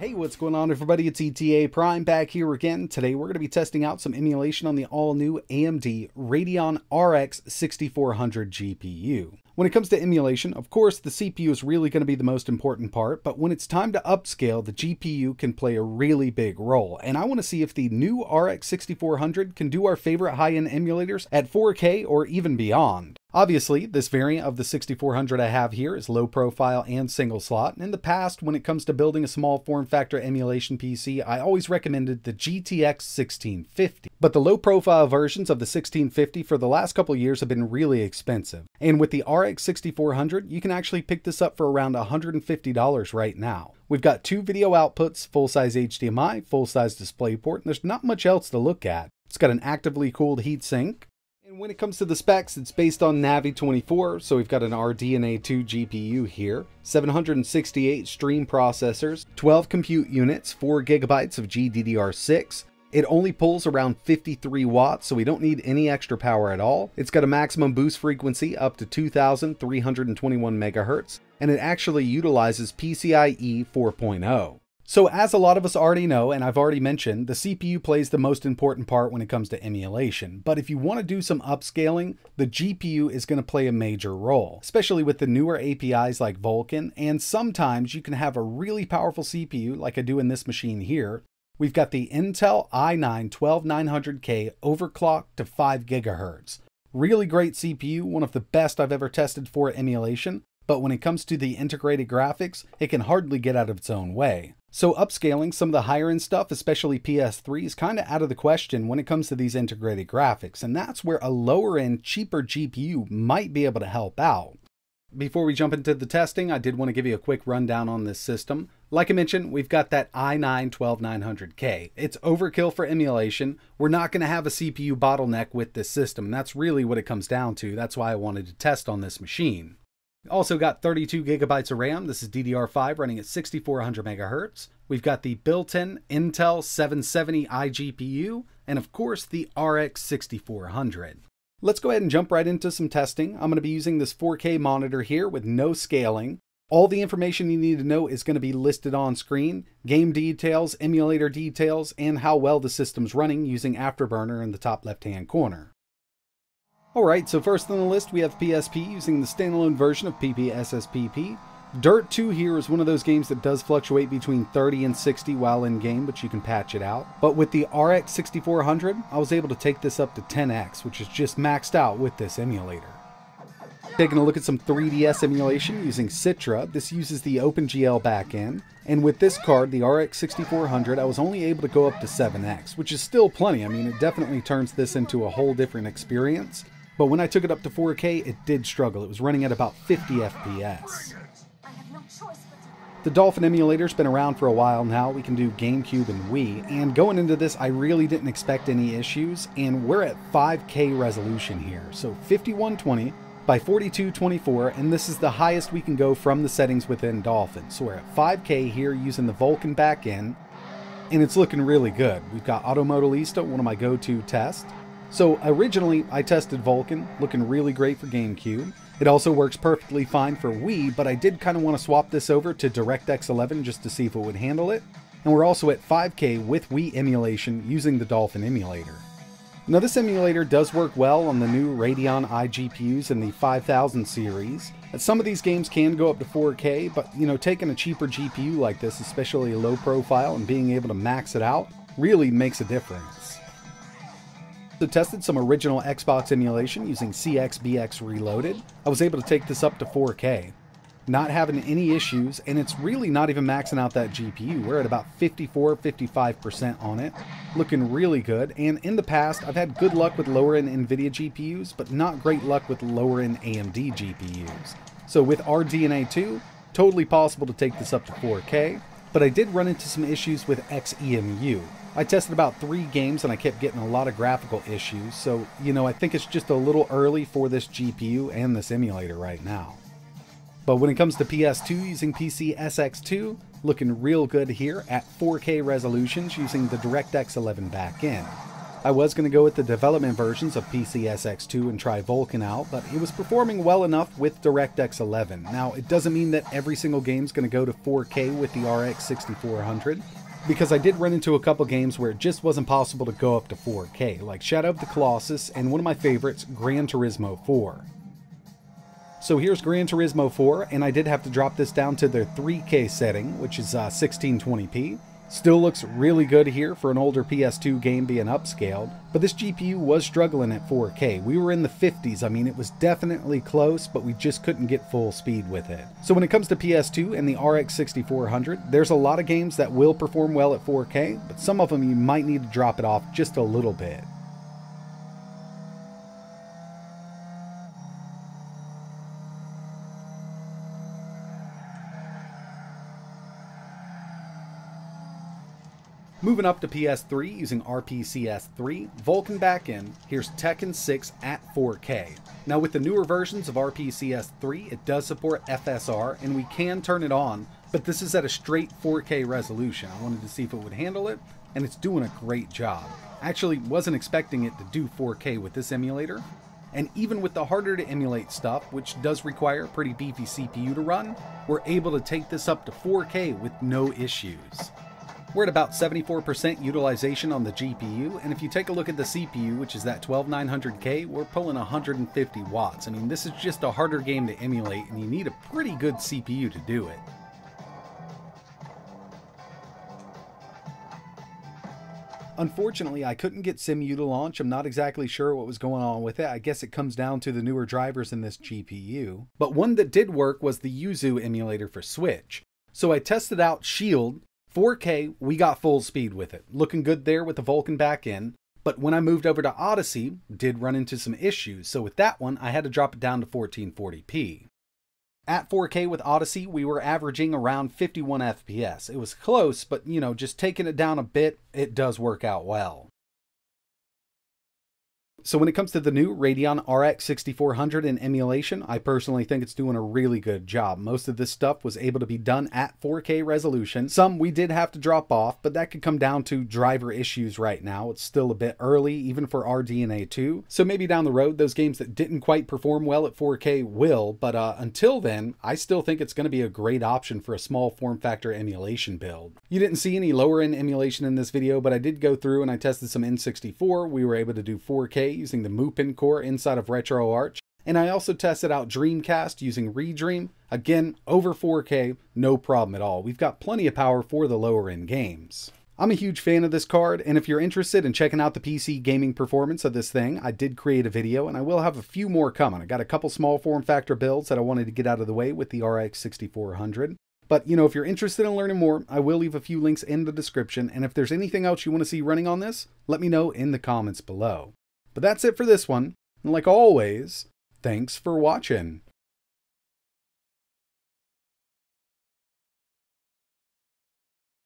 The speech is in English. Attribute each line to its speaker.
Speaker 1: Hey, what's going on everybody? It's ETA Prime back here again. Today we're going to be testing out some emulation on the all-new AMD Radeon RX 6400 GPU. When it comes to emulation, of course, the CPU is really going to be the most important part, but when it's time to upscale, the GPU can play a really big role. And I want to see if the new RX 6400 can do our favorite high-end emulators at 4K or even beyond. Obviously, this variant of the 6400 I have here is low profile and single slot. In the past, when it comes to building a small form factor emulation PC, I always recommended the GTX 1650. But the low profile versions of the 1650 for the last couple years have been really expensive. And with the RX 6400, you can actually pick this up for around $150 right now. We've got two video outputs, full-size HDMI, full-size DisplayPort, and there's not much else to look at. It's got an actively cooled heatsink, and when it comes to the specs, it's based on Navi 24, so we've got an RDNA 2 GPU here, 768 stream processors, 12 compute units, 4 gigabytes of GDDR6, it only pulls around 53 watts, so we don't need any extra power at all. It's got a maximum boost frequency up to 2321 megahertz, and it actually utilizes PCIe 4.0. So as a lot of us already know, and I've already mentioned, the CPU plays the most important part when it comes to emulation. But if you want to do some upscaling, the GPU is going to play a major role, especially with the newer APIs like Vulkan, and sometimes you can have a really powerful CPU like I do in this machine here. We've got the Intel i9 12900K overclocked to 5 GHz. Really great CPU, one of the best I've ever tested for emulation, but when it comes to the integrated graphics, it can hardly get out of its own way. So upscaling some of the higher end stuff, especially PS3, is kind of out of the question when it comes to these integrated graphics, and that's where a lower end, cheaper GPU might be able to help out. Before we jump into the testing, I did want to give you a quick rundown on this system. Like I mentioned, we've got that i9 12900K. It's overkill for emulation. We're not going to have a CPU bottleneck with this system. And that's really what it comes down to. That's why I wanted to test on this machine. Also got 32 gigabytes of RAM. This is DDR5 running at 6400 megahertz. We've got the built-in Intel 770 iGPU, and of course the RX 6400. Let's go ahead and jump right into some testing. I'm going to be using this 4K monitor here with no scaling. All the information you need to know is going to be listed on screen. Game details, emulator details, and how well the system's running using Afterburner in the top left-hand corner. Alright, so first on the list we have PSP using the standalone version of PPSSPP. Dirt 2 here is one of those games that does fluctuate between 30 and 60 while in game, but you can patch it out. But with the RX 6400, I was able to take this up to 10x, which is just maxed out with this emulator. Taking a look at some 3DS emulation using Citra, this uses the OpenGL backend, and with this card, the RX 6400, I was only able to go up to 7x, which is still plenty. I mean, it definitely turns this into a whole different experience. But when I took it up to 4K, it did struggle. It was running at about 50 FPS. The Dolphin emulator's been around for a while now. We can do GameCube and Wii, and going into this, I really didn't expect any issues, and we're at 5K resolution here. So 5120 by 4224, and this is the highest we can go from the settings within Dolphin. So we're at 5K here using the Vulkan backend, and it's looking really good. We've got Automodellista, one of my go-to tests. So originally I tested Vulkan, looking really great for GameCube. It also works perfectly fine for Wii, but I did kind of want to swap this over to DirectX 11 just to see if it would handle it. And we're also at 5K with Wii emulation using the Dolphin emulator. Now this emulator does work well on the new Radeon iGPUs in the 5000 series. Some of these games can go up to 4K, but you know, taking a cheaper GPU like this, especially a low profile and being able to max it out, really makes a difference. So tested some original Xbox emulation using CXBX Reloaded. I was able to take this up to 4K. Not having any issues, and it's really not even maxing out that GPU. We're at about 54, 55% on it. Looking really good, and in the past, I've had good luck with lower-end NVIDIA GPUs, but not great luck with lower-end AMD GPUs. So with RDNA 2, totally possible to take this up to 4K, but I did run into some issues with XEMU. I tested about three games and I kept getting a lot of graphical issues, so, you know, I think it's just a little early for this GPU and this emulator right now. But when it comes to PS2 using PCSX2, looking real good here at 4K resolutions using the DirectX 11 backend. I was going to go with the development versions of PCSX2 and try Vulkan out, but it was performing well enough with DirectX 11. Now, it doesn't mean that every single game is going to go to 4K with the RX 6400, because I did run into a couple games where it just wasn't possible to go up to 4K, like Shadow of the Colossus and one of my favorites, Gran Turismo 4. So here's Gran Turismo 4, and I did have to drop this down to their 3K setting, which is uh, 1620p. Still looks really good here for an older PS2 game being upscaled, but this GPU was struggling at 4K. We were in the 50s, I mean it was definitely close, but we just couldn't get full speed with it. So when it comes to PS2 and the RX 6400, there's a lot of games that will perform well at 4K, but some of them you might need to drop it off just a little bit. Moving up to PS3 using RPCS3, Vulkan back backend, here's Tekken 6 at 4K. Now with the newer versions of RPCS3, it does support FSR and we can turn it on, but this is at a straight 4K resolution. I wanted to see if it would handle it, and it's doing a great job. Actually, wasn't expecting it to do 4K with this emulator, and even with the harder to emulate stuff, which does require a pretty beefy CPU to run, we're able to take this up to 4K with no issues. We're at about 74% utilization on the GPU, and if you take a look at the CPU, which is that 12900K, we're pulling 150 watts. I mean, this is just a harder game to emulate, and you need a pretty good CPU to do it. Unfortunately, I couldn't get Cemu to launch. I'm not exactly sure what was going on with it. I guess it comes down to the newer drivers in this GPU. But one that did work was the Yuzu emulator for Switch. So I tested out Shield, 4K, we got full speed with it. Looking good there with the Vulkan backend. But when I moved over to Odyssey, did run into some issues. So with that one, I had to drop it down to 1440p. At 4K with Odyssey, we were averaging around 51 FPS. It was close, but you know, just taking it down a bit, it does work out well. So when it comes to the new Radeon RX 6400 in emulation, I personally think it's doing a really good job. Most of this stuff was able to be done at 4K resolution. Some we did have to drop off, but that could come down to driver issues right now. It's still a bit early, even for RDNA 2. So maybe down the road, those games that didn't quite perform well at 4K will, but uh, until then, I still think it's going to be a great option for a small form factor emulation build. You didn't see any lower end emulation in this video, but I did go through and I tested some N64. We were able to do 4K using the Mupen core inside of RetroArch. And I also tested out Dreamcast using Redream. Again, over 4K, no problem at all. We've got plenty of power for the lower end games. I'm a huge fan of this card, and if you're interested in checking out the PC gaming performance of this thing, I did create a video, and I will have a few more coming. I got a couple small form factor builds that I wanted to get out of the way with the RX 6400. But, you know, if you're interested in learning more, I will leave a few links in the description, and if there's anything else you want to see running on this, let me know in the comments below. But that's it for this one. And like always, thanks for watching.